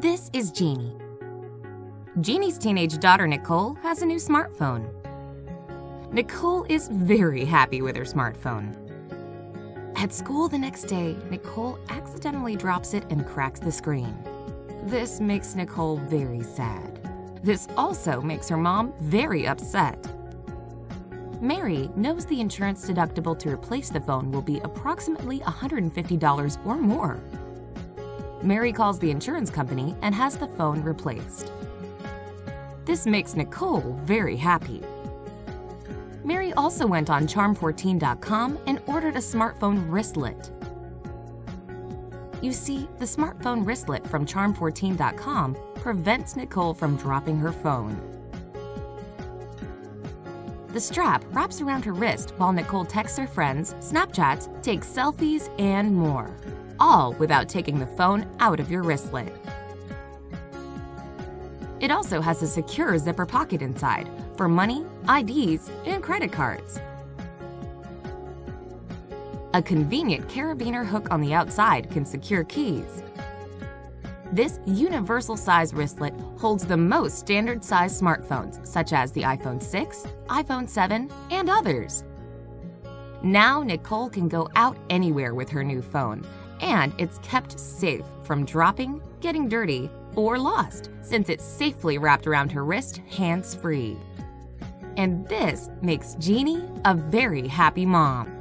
This is Jeannie. Jeannie's teenage daughter Nicole has a new smartphone. Nicole is very happy with her smartphone. At school the next day, Nicole accidentally drops it and cracks the screen. This makes Nicole very sad. This also makes her mom very upset. Mary knows the insurance deductible to replace the phone will be approximately $150 or more. Mary calls the insurance company and has the phone replaced. This makes Nicole very happy. Mary also went on charm14.com and ordered a smartphone wristlet. You see, the smartphone wristlet from charm14.com prevents Nicole from dropping her phone. The strap wraps around her wrist while Nicole texts her friends, Snapchats, takes selfies, and more. All without taking the phone out of your wristlet. It also has a secure zipper pocket inside for money, IDs, and credit cards. A convenient carabiner hook on the outside can secure keys. This universal size wristlet holds the most standard size smartphones, such as the iPhone 6, iPhone 7, and others. Now Nicole can go out anywhere with her new phone, and it's kept safe from dropping, getting dirty, or lost since it's safely wrapped around her wrist hands free. And this makes Jeannie a very happy mom.